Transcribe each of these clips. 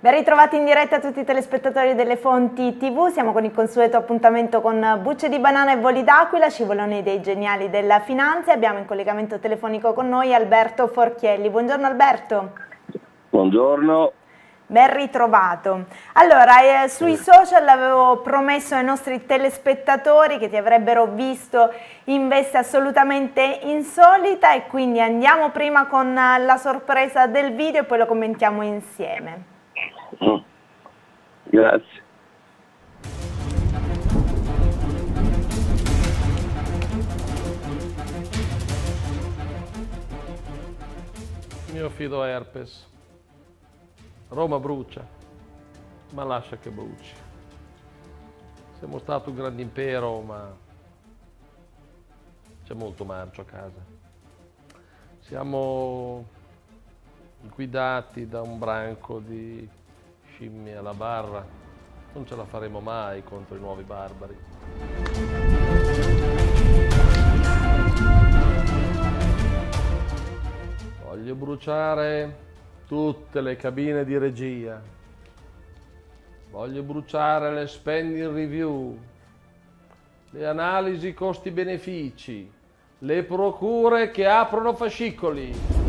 Ben ritrovati in diretta a tutti i telespettatori delle fonti TV, siamo con il consueto appuntamento con bucce di banana e voli d'aquila, scivoloni dei geniali della finanza e abbiamo in collegamento telefonico con noi Alberto Forchielli. Buongiorno Alberto. Buongiorno. Ben ritrovato. Allora, eh, sui social avevo promesso ai nostri telespettatori che ti avrebbero visto in veste assolutamente insolita e quindi andiamo prima con la sorpresa del video e poi lo commentiamo insieme. Grazie. Mio fido herpes. Roma brucia, ma lascia che bruci. Siamo stato un grande impero, ma c'è molto marcio a casa. Siamo guidati da un branco di scimmie alla barra, non ce la faremo mai contro i nuovi barbari. Voglio bruciare tutte le cabine di regia. Voglio bruciare le spending review, le analisi costi-benefici, le procure che aprono fascicoli.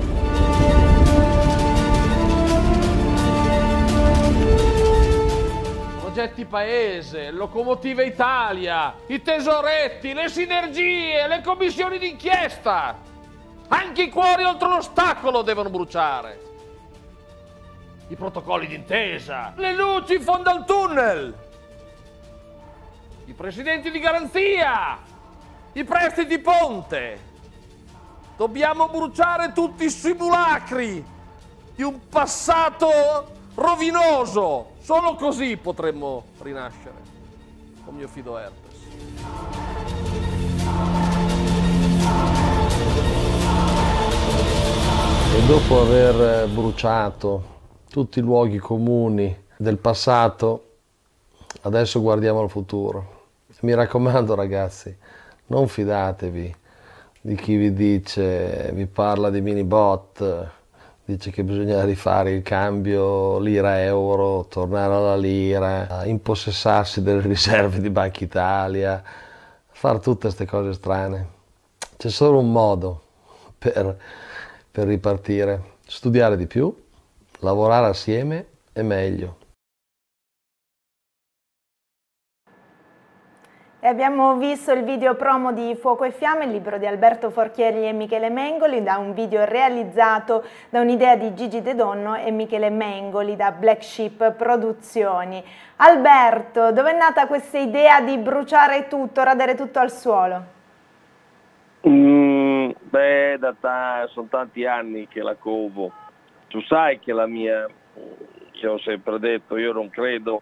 Progetti Paese, Locomotiva Italia, i tesoretti, le sinergie, le commissioni d'inchiesta. Anche i cuori oltre l'ostacolo devono bruciare. I protocolli d'intesa, le luci in fondo al tunnel, i presidenti di garanzia, i prestiti ponte. Dobbiamo bruciare tutti i simulacri di un passato rovinoso. Solo così potremmo rinascere con mio fido Herpes. E dopo aver bruciato tutti i luoghi comuni del passato, adesso guardiamo al futuro. Mi raccomando ragazzi, non fidatevi di chi vi dice, vi parla di mini bot, dice che bisogna rifare il cambio lira-euro, tornare alla lira, impossessarsi delle riserve di Banca Italia, fare tutte queste cose strane. C'è solo un modo per, per ripartire, studiare di più, lavorare assieme è meglio. E abbiamo visto il video promo di Fuoco e Fiamme, il libro di Alberto Forchieri e Michele Mengoli, da un video realizzato da un'idea di Gigi De Donno e Michele Mengoli da Black Sheep Produzioni. Alberto, dove è nata questa idea di bruciare tutto, radere tutto al suolo? Mm, beh, da sono tanti anni che la covo. Tu sai che la mia, io ho sempre detto, io non credo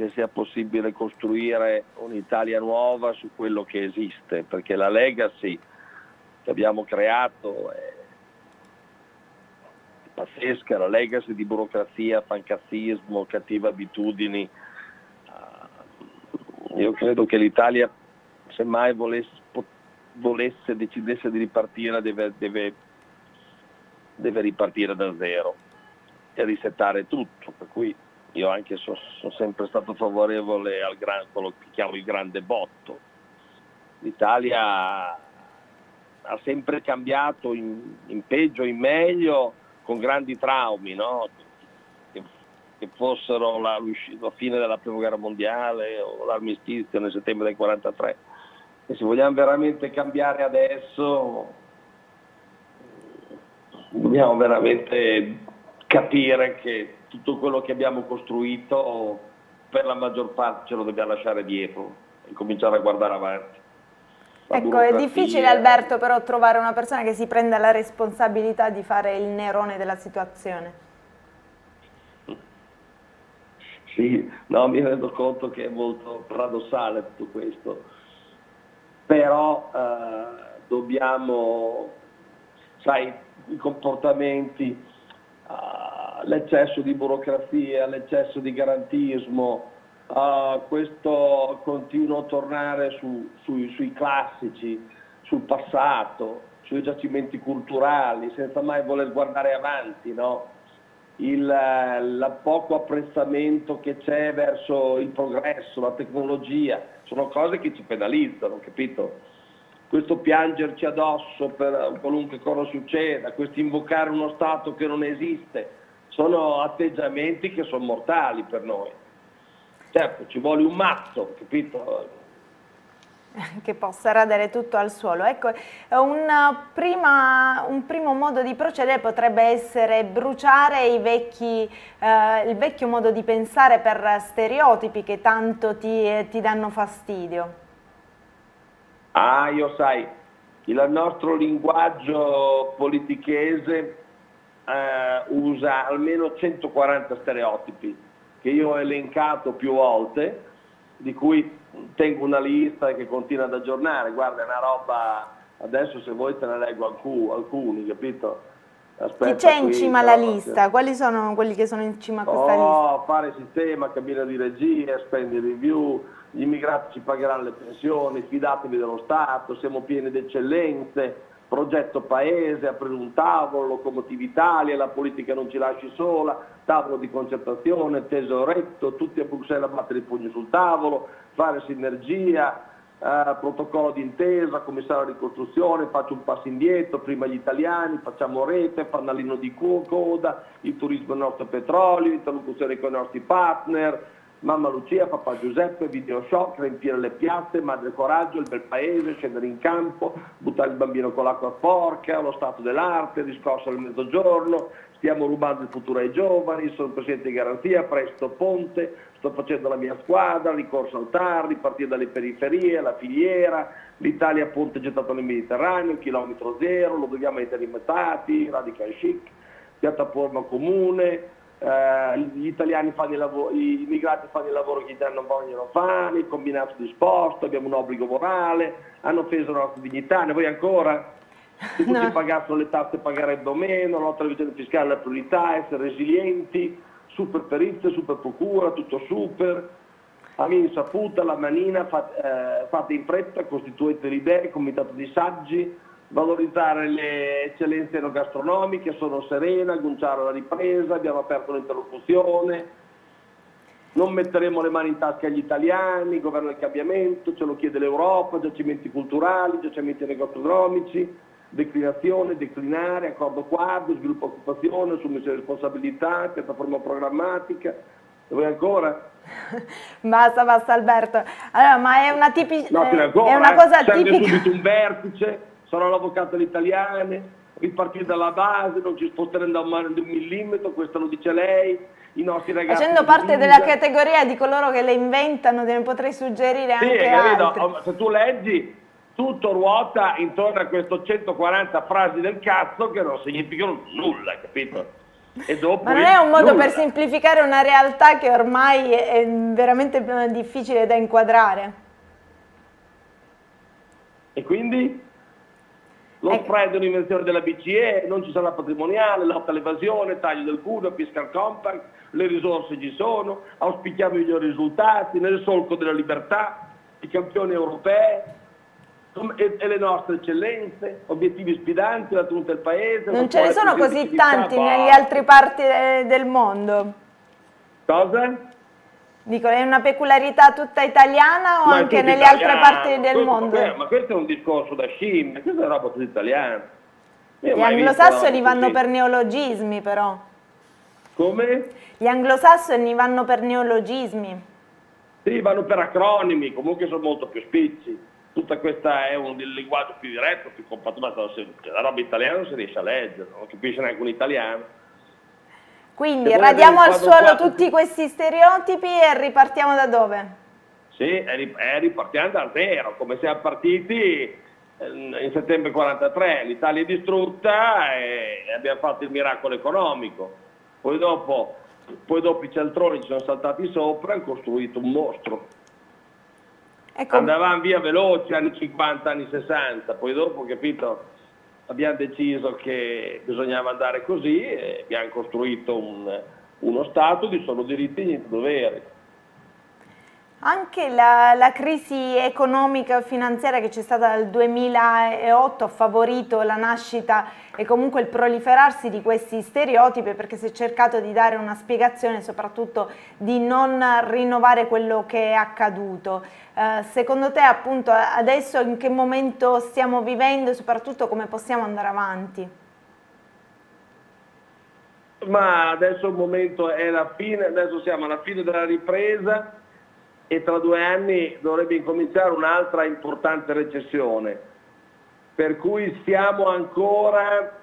che sia possibile costruire un'Italia nuova su quello che esiste, perché la legacy che abbiamo creato è pazzesca, la legacy di burocrazia, fancazzismo, cattive abitudini. Uh, io credo che l'Italia, se mai volesse, volesse decidesse di ripartire, deve, deve, deve ripartire da zero e risettare tutto. Per cui io anche sono so sempre stato favorevole al gran, quello che chiamo il grande botto. L'Italia ha sempre cambiato in, in peggio, in meglio, con grandi traumi, no? che, che, fossero la, la, fine della prima guerra mondiale o l'armistizio nel settembre del 1943. E se vogliamo veramente cambiare adesso, dobbiamo veramente capire che tutto quello che abbiamo costruito per la maggior parte ce lo dobbiamo lasciare dietro e cominciare a guardare avanti. La ecco, è difficile Alberto però trovare una persona che si prenda la responsabilità di fare il nerone della situazione. Sì, no, mi rendo conto che è molto paradossale tutto questo, però eh, dobbiamo, sai, i comportamenti l'eccesso di burocrazia, l'eccesso di garantismo, uh, questo continuo a tornare su, sui, sui classici, sul passato, sui giacimenti culturali, senza mai voler guardare avanti, no? il, il poco apprezzamento che c'è verso il progresso, la tecnologia, sono cose che ci penalizzano, capito? Questo piangerci addosso per qualunque cosa succeda, questo invocare uno Stato che non esiste, sono atteggiamenti che sono mortali per noi. Certo, ci vuole un mazzo, capito? che possa radere tutto al suolo. Ecco, prima, un primo modo di procedere potrebbe essere bruciare vecchi, eh, il vecchio modo di pensare per stereotipi che tanto ti, ti danno fastidio. Ah, io sai, il nostro linguaggio politichese eh, usa almeno 140 stereotipi che io ho elencato più volte, di cui tengo una lista che continua ad aggiornare, guarda è una roba, adesso se vuoi te ne leggo alcuni, alcuni capito? Aspetta, Chi c'è in cima alla lista? Quali sono quelli che sono in cima a questa oh, lista? fare sistema, cabina di regia, spendi review, gli immigrati ci pagheranno le pensioni, fidatevi dello Stato, siamo pieni di eccellenze, progetto paese, aprire un tavolo, locomotiva Italia, la politica non ci lasci sola, tavolo di concertazione, tesoretto, tutti a Bruxelles a battere i pugni sul tavolo, fare sinergia, eh, protocollo d'intesa, commissario di ricostruzione, faccio un passo indietro, prima gli italiani, facciamo rete, fanalino di coda, il turismo è il nostro petrolio, interlocuzione con i nostri partner, Mamma Lucia, papà Giuseppe, video shock, riempire le piazze, madre coraggio, il bel paese, scendere in campo, buttare il bambino con l'acqua sporca, lo stato dell'arte, riscossa al mezzogiorno, stiamo rubando il futuro ai giovani, sono presidente di garanzia, presto ponte, sto facendo la mia squadra, ricorso al TAR, ripartire dalle periferie, la filiera, l'Italia ponte gettato nel Mediterraneo, chilometro zero, lo dobbiamo ai terremotati, radical chic, piattaforma comune, eh, gli italiani fanno il lavoro, gli immigrati fanno il lavoro che gli italiani non vogliono fare, il combinato disposto, abbiamo un obbligo morale, hanno offeso la nostra dignità, ne vuoi ancora? Se tutti no. pagassero le tasse pagherebbero meno, la lotta all'evasione fiscale è la priorità, essere resilienti, super perizie, super procura, tutto super. A mia insaputa, la manina, fate, eh, fate in fretta, costituite le idee, comitato di saggi, valorizzare le eccellenze enogastronomiche, sono serena, annunciare la ripresa, abbiamo aperto un'interlocuzione, non metteremo le mani in tasca agli italiani, governo del cambiamento, ce lo chiede l'Europa, giacimenti culturali, giacimenti enogastronomici, declinazione, declinare, accordo quadro, sviluppo occupazione, assumersi responsabilità, piattaforma programmatica. E vuoi ancora? basta, basta Alberto. Allora, ma è una, tipi- no, è una cosa eh. tipica. subito un vertice, sarò l'avvocato all'italiana, ripartire dalla base, non ci sposteremo da un, di un millimetro, questo lo dice lei, i nostri ragazzi... Facendo parte della categoria di coloro che le inventano, te ne potrei suggerire sì, anche altri. Oh, se tu leggi, tutto ruota intorno a queste 140 frasi del cazzo che non significano nulla, capito? Ma non è un modo nulla. per semplificare una realtà che ormai è veramente difficile da inquadrare. E quindi? Lo ecco. spread un'invenzione della BCE, non ci sarà patrimoniale, lotta all'evasione, taglio del cuneo, fiscal compact, le risorse ci sono, auspichiamo i migliori risultati, nel solco della libertà, i campioni europei e, e le nostre eccellenze, obiettivi sfidanti, la tenuta del paese. Non ce ne sono così tanti nelle altre parti del mondo. Cosa? Dico, è una peculiarità tutta italiana o ma anche nelle italiano, altre parti del questo, mondo? Vabbè, ma questo è un discorso da scimmia, questa è roba tutta italiana. Io Gli anglosassoni vanno per neologismi però. Come? Gli anglosassoni vanno per neologismi. Sì, vanno per acronimi, comunque sono molto più spicci. Tutta questa è un linguaggio più diretto, più compatto, ma la roba italiana non si riesce a leggere, non capisce neanche un italiano. Quindi radiamo al suolo tutti questi stereotipi e ripartiamo da dove? Sì, ripartiamo da zero, come siamo partiti eh, in settembre 43, l'Italia è distrutta e abbiamo fatto il miracolo economico. Poi dopo, poi dopo i cialtroni ci sono saltati sopra e hanno costruito un mostro. Ecco. Andavamo via veloci anni 50, anni 60, poi dopo, capito, abbiamo deciso che bisognava andare così e abbiamo costruito un, uno Stato di solo diritti e niente doveri. Anche la, la, crisi economica e finanziaria che c'è stata dal 2008 ha favorito la nascita e comunque il proliferarsi di questi stereotipi perché si è cercato di dare una spiegazione soprattutto di non rinnovare quello che è accaduto. Eh, secondo te appunto adesso in che momento stiamo vivendo e soprattutto come possiamo andare avanti? Ma adesso il momento è la fine, adesso siamo alla fine della ripresa e tra due anni dovrebbe incominciare un'altra importante recessione, per cui stiamo ancora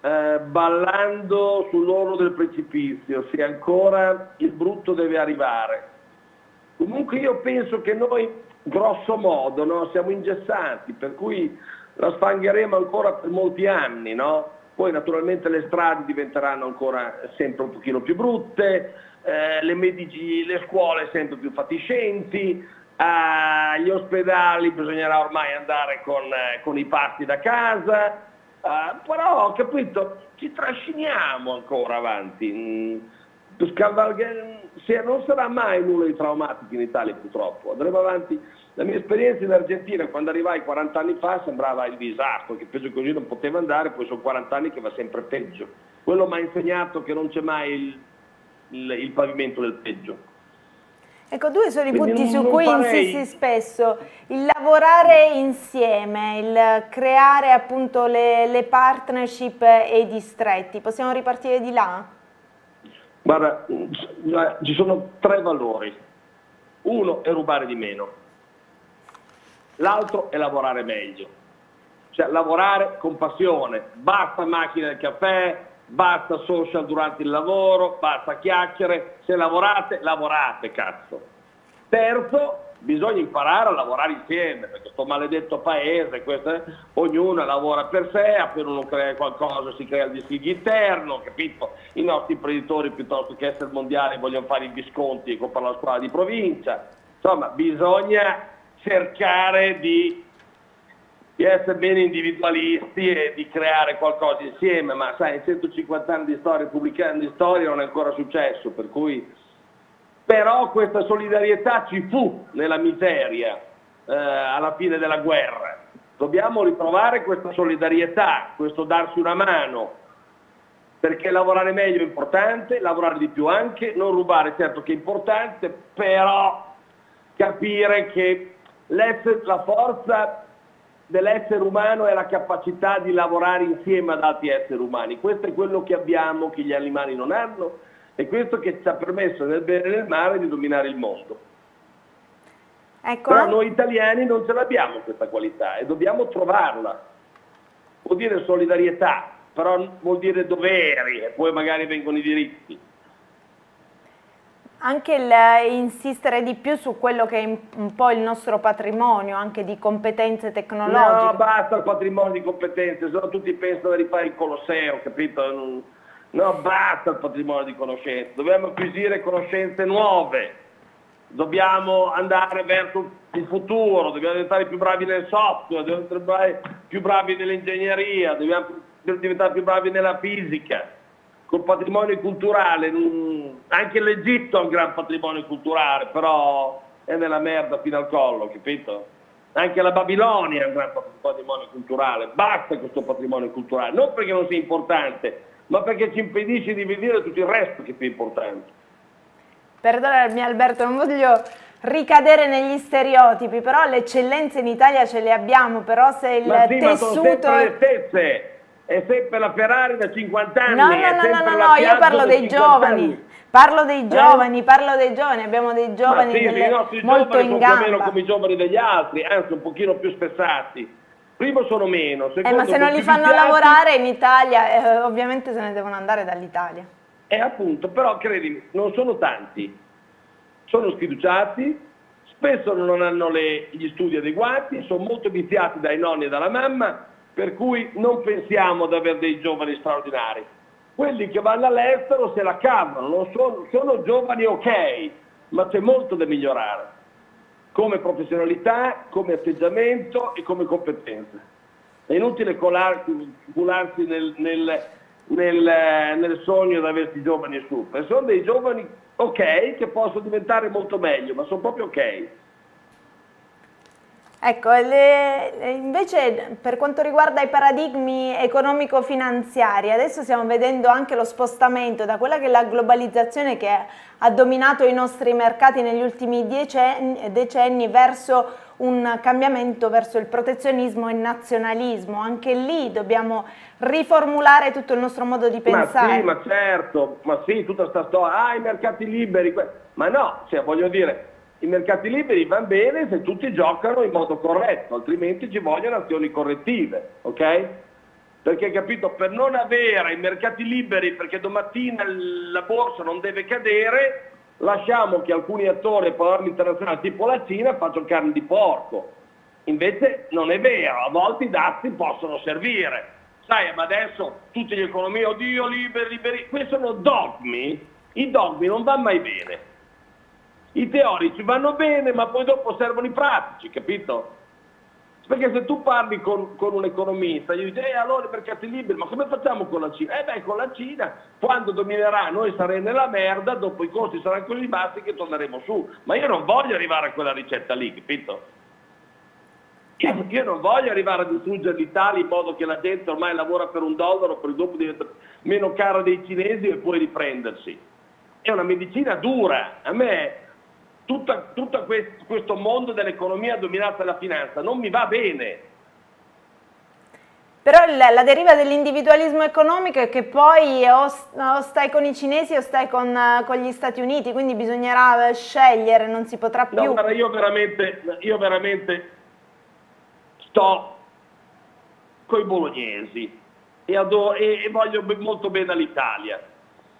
eh, ballando sull'orlo del precipizio, se ancora il brutto deve arrivare. Comunque io penso che noi, grosso modo, no, siamo ingessati, per cui la sfangheremo ancora per molti anni, no? Poi naturalmente le strade diventeranno ancora sempre un pochino più brutte, eh, le, medici, le scuole sempre più fatiscenti, eh, gli ospedali bisognerà ormai andare con, eh, con i pasti da casa, eh, però ho capito, ci trasciniamo ancora avanti. Mm, non sarà mai nulla di traumatico in Italia purtroppo, andremo avanti. La mia esperienza in Argentina quando arrivai 40 anni fa sembrava il disastro, che peggio così non poteva andare, poi sono 40 anni che va sempre peggio. Quello mi ha insegnato che non c'è mai il il, il pavimento del peggio. Ecco, due sono i punti su cui farei... insisti spesso, il lavorare insieme, il creare appunto le, le, partnership e i distretti. Possiamo ripartire di là? Guarda, ci sono tre valori. Uno è rubare di meno, l'altro è lavorare meglio. Cioè lavorare con passione, basta macchine del caffè, basta social durante il lavoro, basta chiacchiere, se lavorate, lavorate, cazzo. Terzo, bisogna imparare a lavorare insieme, perché sto maledetto paese, questo, ognuno lavora per sé, appena uno crea qualcosa si crea il distinguo interno, capito? I nostri imprenditori piuttosto che essere mondiali vogliono fare i visconti e comprare la squadra di provincia, insomma bisogna cercare di di essere bene individualisti e di creare qualcosa insieme, ma sai, in 150 anni di storia, pubblicando di storia non è ancora successo, per cui però questa solidarietà ci fu nella miseria eh, alla fine della guerra. Dobbiamo ritrovare questa solidarietà, questo darsi una mano, perché lavorare meglio è importante, lavorare di più anche, non rubare certo che è importante, però capire che la forza dell'essere umano è la capacità di lavorare insieme ad altri esseri umani. Questo è quello che abbiamo, che gli animali non hanno, e questo che ci ha permesso nel bene e nel male di dominare il mondo. Ecco. Però noi italiani non ce l'abbiamo questa qualità e dobbiamo trovarla. Vuol dire solidarietà, però vuol dire doveri e poi magari vengono i diritti anche insistere di più su quello che è un po' il nostro patrimonio, anche di competenze tecnologiche. No, basta il patrimonio di competenze, se no tutti pensano di rifare il Colosseo, capito? No, basta il patrimonio di conoscenze, dobbiamo acquisire conoscenze nuove, dobbiamo andare verso il futuro, dobbiamo diventare più bravi nel software, dobbiamo diventare più bravi nell'ingegneria, dobbiamo diventare più bravi nella fisica col patrimonio culturale, anche l'Egitto ha un gran patrimonio culturale, però è nella merda fino al collo, capito? Anche la Babilonia ha un gran patrimonio culturale, basta questo patrimonio culturale, non perché non sia importante, ma perché ci impedisce di vedere tutto il resto che è più importante. Perdonami Alberto, non voglio ricadere negli stereotipi, però le eccellenze in Italia ce le abbiamo, però se il ma sì, tessuto... Ma sono sempre le stesse è sempre la Ferrari da 50 anni. No, no, no, no, no, io parlo dei giovani. Parlo dei giovani, parlo dei giovani, abbiamo dei giovani sì, delle, molto in gamba. sono meno come i giovani degli altri, anzi un pochino più spessati. Primo sono meno, secondo eh, ma se non li fanno lavorare in Italia, eh, ovviamente se ne devono andare dall'Italia. Eh appunto, però credimi, non sono tanti. Sono sfiduciati, spesso non hanno le, gli studi adeguati, sono molto viziati dai nonni e dalla mamma per cui non pensiamo ad avere dei giovani straordinari. Quelli che vanno all'estero se la cavano, sono, sono giovani ok, ma c'è molto da migliorare, come professionalità, come atteggiamento e come competenze. È inutile cularsi nel, nel, nel, nel sogno di averti giovani super, sono dei giovani ok che possono diventare molto meglio, ma sono proprio ok. Ecco, le, invece per quanto riguarda i paradigmi economico-finanziari, adesso stiamo vedendo anche lo spostamento da quella che è la globalizzazione che ha dominato i nostri mercati negli ultimi decenni, decenni verso un cambiamento verso il protezionismo e il nazionalismo. Anche lì dobbiamo riformulare tutto il nostro modo di pensare. Ma sì, ma certo, ma sì, tutta questa storia, ah i mercati liberi, ma no, cioè voglio dire i mercati liberi vanno bene se tutti giocano in modo corretto, altrimenti ci vogliono azioni correttive, ok? Perché capito, per non avere i mercati liberi, perché domattina la borsa non deve cadere, lasciamo che alcuni attori economici internazionali tipo la Cina facciano carne di porco. Invece non è vero, a volte i dazi possono servire. Sai, ma adesso tutte le economie, oddio, liberi, liberi, questi sono dogmi, i dogmi non vanno mai bene i teorici vanno bene, ma poi dopo servono i pratici, capito? Perché se tu parli con, con un economista, gli dici, eh allora i mercati liberi, ma come facciamo con la Cina? Eh beh, con la Cina, quando dominerà, noi saremo nella merda, dopo i costi saranno così bassi che torneremo su. Ma io non voglio arrivare a quella ricetta lì, capito? Io, io non voglio arrivare a distruggere l'Italia in modo che la gente ormai lavora per un dollaro, poi dopo diventa meno cara dei cinesi e puoi riprendersi. È una medicina dura. A me tutto questo mondo dell'economia dominata dalla finanza non mi va bene. Però la deriva dell'individualismo economico è che poi o, stai con i cinesi o stai con, con, gli Stati Uniti, quindi bisognerà scegliere, non si potrà più. No, io veramente, io veramente sto con i bolognesi e, adoro, e, e voglio molto bene all'Italia.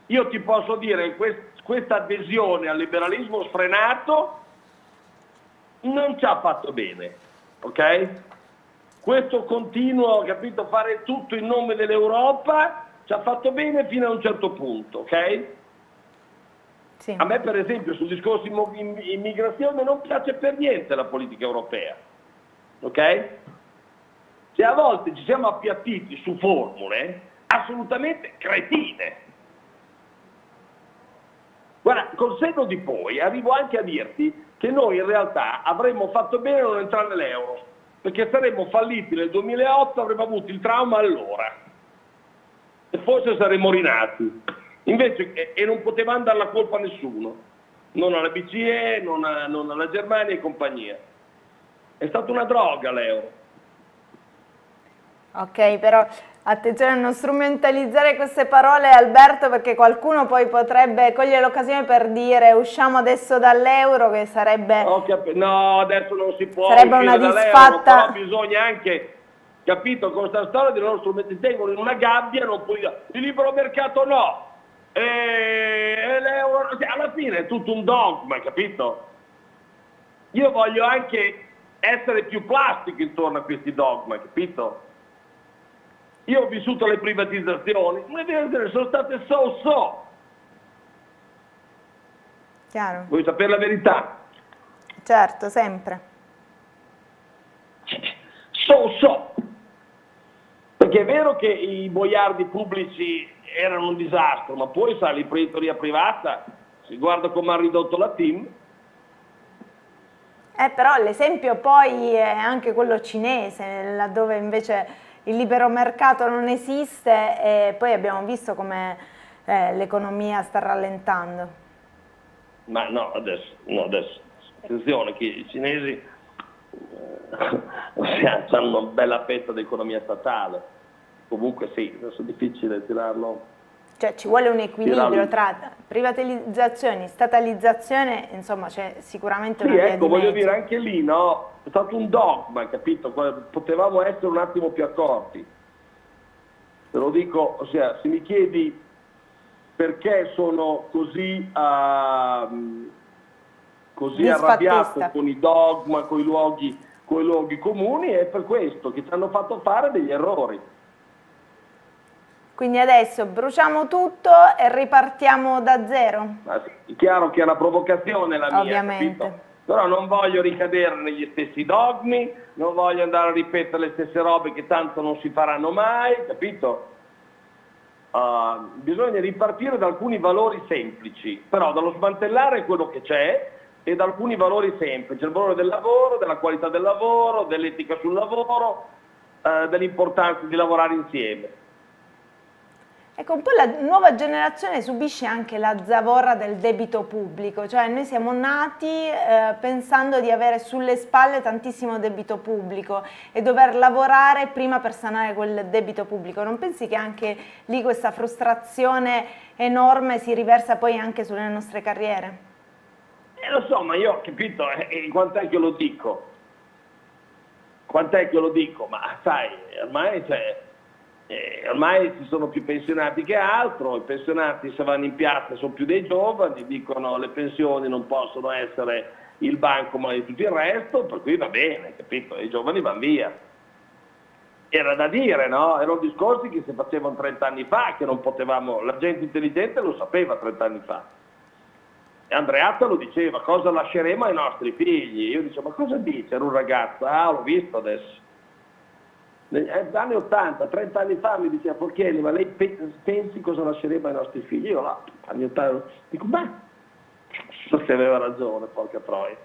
Io ti posso dire che questa adesione al liberalismo sfrenato non ci ha fatto bene, ok? Questo continuo, capito, fare tutto in nome dell'Europa ci ha fatto bene fino a un certo punto, ok? Sì. A me per esempio sul discorso immigrazione non piace per niente la politica europea, ok? Se a volte ci siamo appiattiti su formule assolutamente cretine, Guarda, col senno di poi arrivo anche a dirti che noi in realtà avremmo fatto bene a non entrare nell'euro, perché saremmo falliti nel 2008, avremmo avuto il trauma allora e forse saremmo rinati. Invece, e, e non poteva andare la colpa a nessuno, non alla BCE, non, a, non alla Germania e compagnia. È stata una droga l'euro. Ok, però Attenzione a non strumentalizzare queste parole Alberto perché qualcuno poi potrebbe cogliere l'occasione per dire usciamo adesso dall'euro che sarebbe... No, adesso non si può sarebbe una disfatta... Però bisogna anche, capito, con questa storia di loro strumenti tengono in una gabbia, non puoi il libero mercato no, e, e l'euro... Cioè, alla fine è tutto un dogma, capito? Io voglio anche essere più plastico intorno a questi dogma, capito? Io ho vissuto le privatizzazioni, ma sono state so-so. Chiaro. Vuoi sapere la verità? Certo, sempre. So-so. Perché è vero che i boiardi pubblici erano un disastro, ma poi sa, l'imprenditoria privata, si guarda come ha ridotto la team. Eh, però l'esempio poi è anche quello cinese, laddove invece il libero mercato non esiste e poi abbiamo visto come eh, l'economia sta rallentando. Ma no, adesso, no, adesso. attenzione che i cinesi eh, hanno una bella fetta di economia statale, comunque sì, adesso è difficile tirarlo cioè ci vuole un equilibrio tra privatizzazione, statalizzazione, insomma c'è sicuramente sì, una via ecco, voglio dire anche lì, no? È stato un dogma, capito? Potevamo essere un attimo più accorti. Te lo dico, ossia, se mi chiedi perché sono così, uh, così arrabbiato con i dogma, con i, luoghi, con i luoghi comuni, è per questo, che ci hanno fatto fare degli errori. Quindi adesso bruciamo tutto e ripartiamo da zero? È chiaro che è una provocazione la mia, Ovviamente. Capito? Però non voglio ricadere negli stessi dogmi, non voglio andare a ripetere le stesse robe che tanto non si faranno mai, capito? uh, bisogna ripartire da alcuni valori semplici, però dallo smantellare quello che c'è e da alcuni valori semplici, il valore del lavoro, della qualità del lavoro, dell'etica sul lavoro, uh, dell'importanza di lavorare insieme. Ecco, un po' la nuova generazione subisce anche la zavorra del debito pubblico, cioè noi siamo nati eh, pensando di avere sulle spalle tantissimo debito pubblico e dover lavorare prima per sanare quel debito pubblico. Non pensi che anche lì questa frustrazione enorme si riversa poi anche sulle nostre carriere? Eh, lo so, ma io ho capito, eh, eh quant'è che lo dico? Quant'è che lo dico? Ma sai, ormai cioè, eh, ormai ci sono più pensionati che altro, i pensionati se vanno in piazza sono più dei giovani, dicono le pensioni non possono essere il banco ma di tutto il resto, per cui va bene, capito? I giovani vanno via. Era da dire, no? Erano discorsi che si facevano 30 anni fa, che non potevamo, la gente intelligente lo sapeva 30 anni fa. E Andreatta lo diceva, cosa lasceremo ai nostri figli? Io dicevo, ma cosa dice? Era un ragazzo, ah l'ho visto adesso negli eh, anni 80, 30 anni fa mi diceva Forchieri, ma lei pensi cosa lasceremo ai nostri figli? Io là, anni 80, dico, beh, so se aveva ragione, porca troia.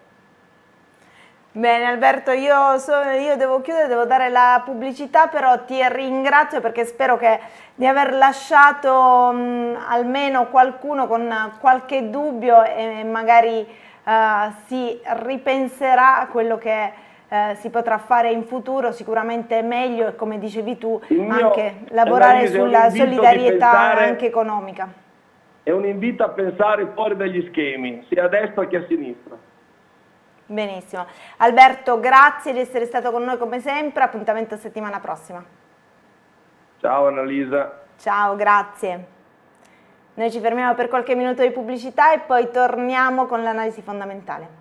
Bene Alberto, io, so, io, devo chiudere, devo dare la pubblicità, però ti ringrazio perché spero che, di aver lasciato mh, almeno qualcuno con qualche dubbio e magari uh, si ripenserà a quello che eh, si potrà fare in futuro sicuramente meglio e come dicevi tu anche lavorare sulla solidarietà pensare, anche economica. È un invito a pensare fuori dagli schemi, sia a destra che a sinistra. Benissimo. Alberto, grazie di essere stato con noi come sempre, appuntamento settimana prossima. Ciao Annalisa. Ciao, grazie. Noi ci fermiamo per qualche minuto di pubblicità e poi torniamo con l'analisi fondamentale.